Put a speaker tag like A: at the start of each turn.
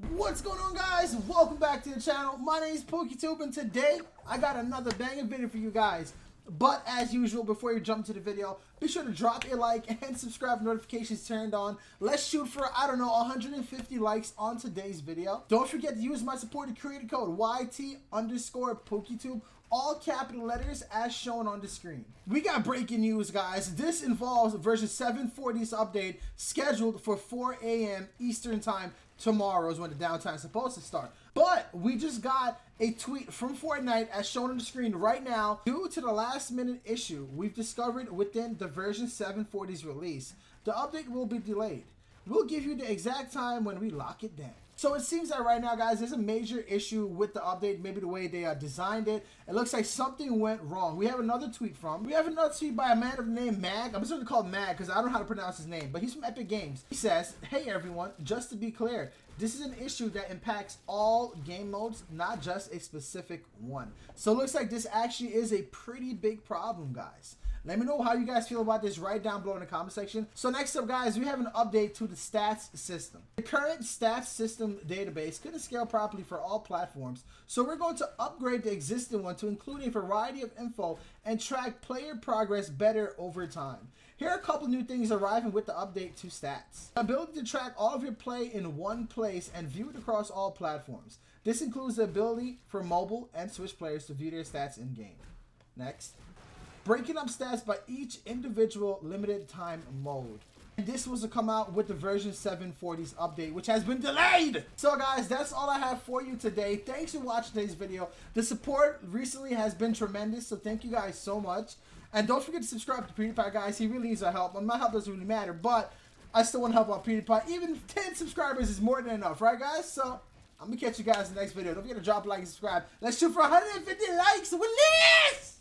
A: What's going on guys? Welcome back to the channel. My name is PookieTube and today I got another banging video for you guys. But as usual, before you jump to the video, be sure to drop a like and subscribe notifications turned on. Let's shoot for, I don't know, 150 likes on today's video. Don't forget to use my supported creator code YT underscore PookieTube all capital letters as shown on the screen. We got breaking news, guys. This involves version 740's update scheduled for 4 a.m. Eastern Time tomorrow is when the downtime is supposed to start. But we just got a tweet from Fortnite as shown on the screen right now. Due to the last minute issue we've discovered within the version 740's release, the update will be delayed. We'll give you the exact time when we lock it down. So it seems that right now, guys, there's a major issue with the update, maybe the way they uh, designed it. It looks like something went wrong. We have another tweet from, we have another tweet by a man of the name Mag. I'm just going to call him Mag because I don't know how to pronounce his name, but he's from Epic Games. He says, hey everyone, just to be clear, this is an issue that impacts all game modes, not just a specific one. So it looks like this actually is a pretty big problem, guys. Let me know how you guys feel about this right down below in the comment section. So next up, guys, we have an update to the stats system. The current stats system database couldn't scale properly for all platforms, so we're going to upgrade the existing one to include a variety of info and track player progress better over time. Here are a couple new things arriving with the update to stats. Ability to track all of your play in one place and view it across all platforms. This includes the ability for mobile and Switch players to view their stats in-game. Next, breaking up stats by each individual limited time mode. And this was to come out with the version 740's update, which has been delayed. So guys, that's all I have for you today. Thanks for watching today's video. The support recently has been tremendous, so thank you guys so much. And don't forget to subscribe to PewDiePie, guys. He really needs our help. And My help doesn't really matter, but I still want to help out PewDiePie. Even 10 subscribers is more than enough, right, guys? So I'm going to catch you guys in the next video. Don't forget to drop a like and subscribe. Let's shoot for 150 likes with this!